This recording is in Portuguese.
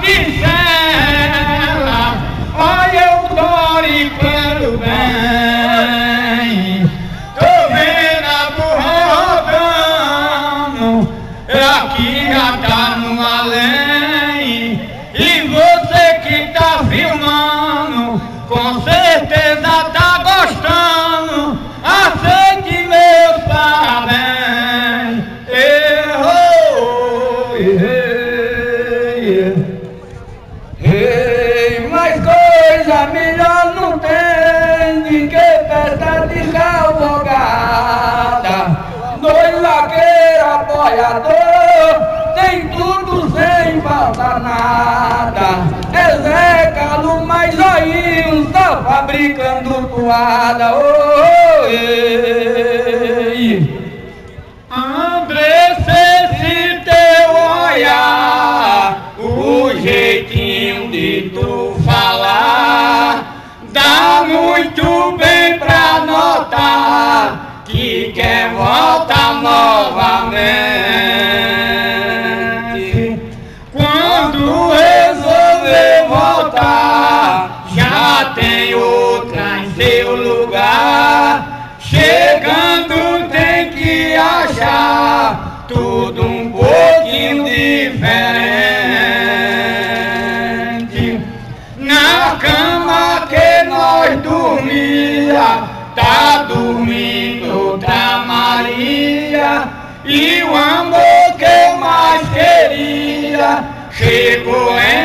Vicela, olha eu tô e quero bem. Tô vendo a borrogando, aqui já tá no além. E você que tá filmando, com certeza tá gostando. Aceite meus parabéns. Errou, errei. Ei, apoiador, tem tudo sem falta nada. É Zé Calo mais olhinhos, tá fabricando toada. Oh, ei. André, se teu olhar, o jeitinho de tu falar, dá muito bem pra notar que quer voltar seu lugar. Chegando tem que achar tudo um pouquinho diferente. Na cama que nós dormia, tá dormindo outra Maria. E o amor que eu mais queria chegou em